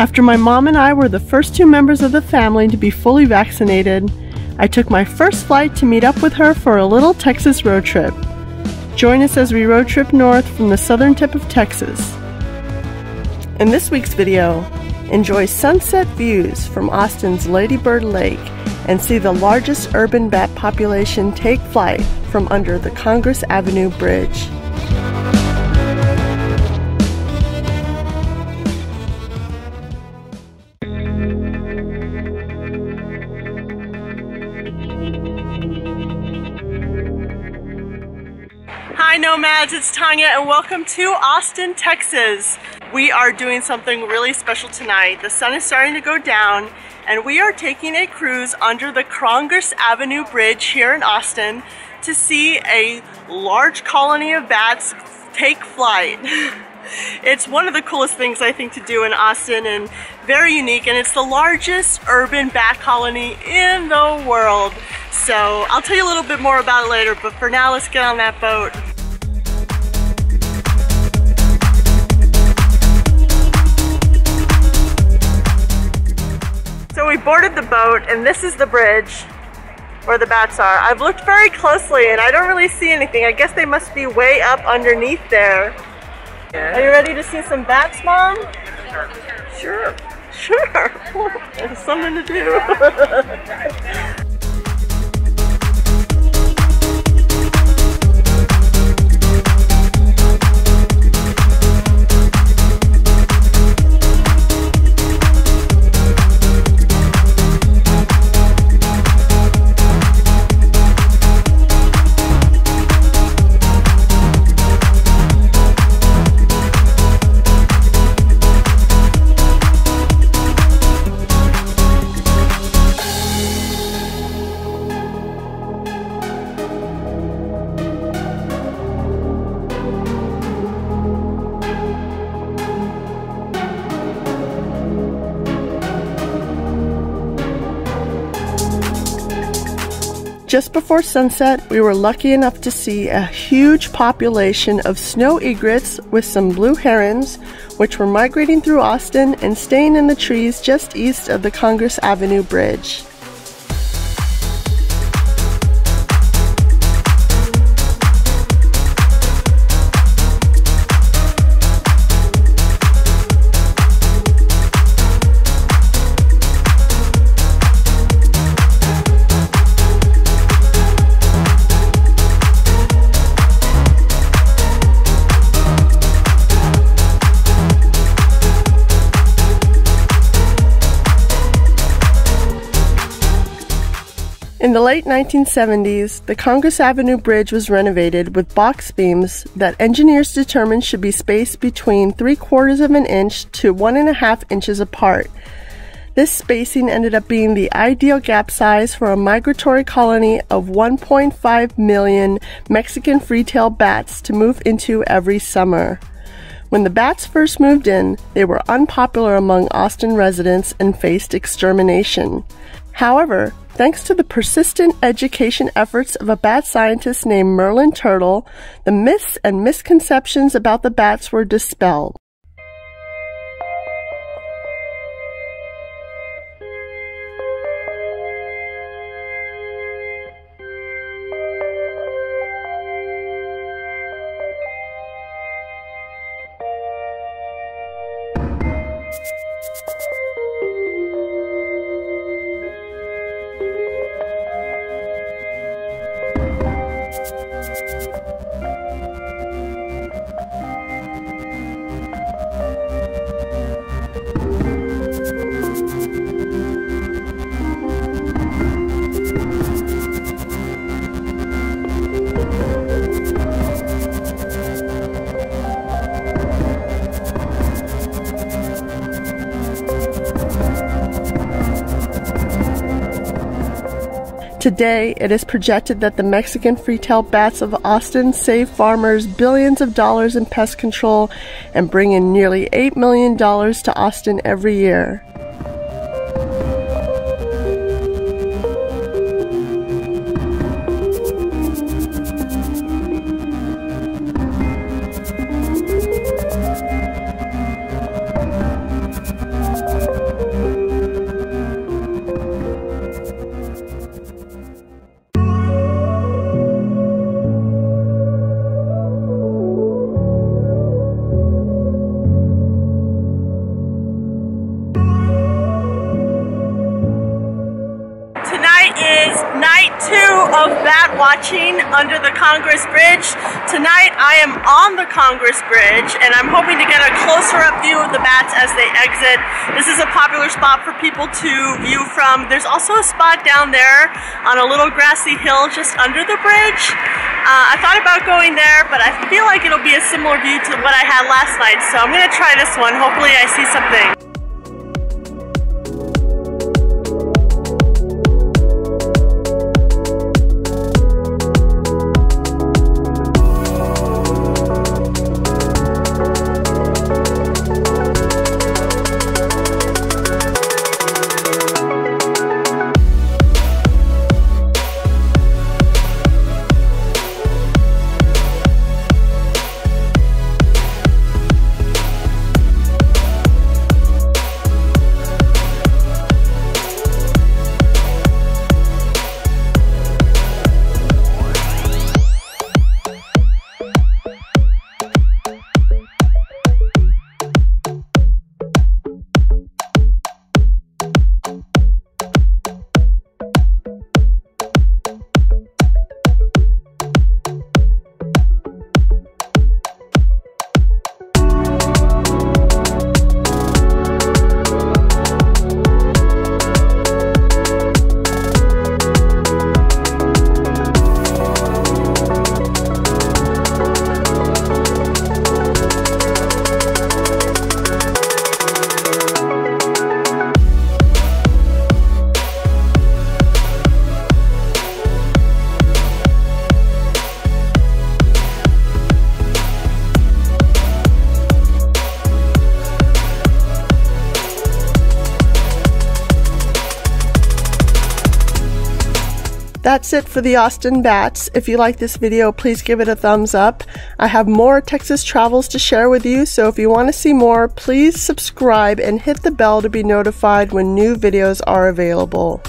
After my mom and I were the first two members of the family to be fully vaccinated, I took my first flight to meet up with her for a little Texas road trip. Join us as we road trip north from the southern tip of Texas. In this week's video, enjoy sunset views from Austin's Lady Bird Lake and see the largest urban bat population take flight from under the Congress Avenue Bridge. Hi Nomads, it's Tanya and welcome to Austin, Texas. We are doing something really special tonight. The sun is starting to go down and we are taking a cruise under the Congress Avenue Bridge here in Austin to see a large colony of bats take flight. it's one of the coolest things I think to do in Austin and very unique and it's the largest urban bat colony in the world. So I'll tell you a little bit more about it later but for now let's get on that boat. We boarded the boat and this is the bridge where the bats are. I've looked very closely and I don't really see anything. I guess they must be way up underneath there. Are you ready to see some bats, Mom? Sure. Sure. There's something to do. Just before sunset, we were lucky enough to see a huge population of snow egrets with some blue herons, which were migrating through Austin and staying in the trees just east of the Congress Avenue Bridge. In the late 1970s, the Congress Avenue Bridge was renovated with box beams that engineers determined should be spaced between three quarters of an inch to one and a half inches apart. This spacing ended up being the ideal gap size for a migratory colony of 1.5 million Mexican free-tailed bats to move into every summer. When the bats first moved in, they were unpopular among Austin residents and faced extermination. However, thanks to the persistent education efforts of a bat scientist named Merlin Tuttle, the myths and misconceptions about the bats were dispelled. Today, it is projected that the Mexican free-tailed bats of Austin save farmers billions of dollars in pest control and bring in nearly $8 million to Austin every year. Watching Under the Congress Bridge. Tonight I am on the Congress Bridge and I'm hoping to get a closer up view of the bats as they exit. This is a popular spot for people to view from. There's also a spot down there on a little grassy hill just under the bridge. Uh, I thought about going there, but I feel like it'll be a similar view to what I had last night, so I'm gonna try this one. Hopefully I see something. That's it for the Austin Bats. If you like this video, please give it a thumbs up. I have more Texas travels to share with you, so if you want to see more, please subscribe and hit the bell to be notified when new videos are available.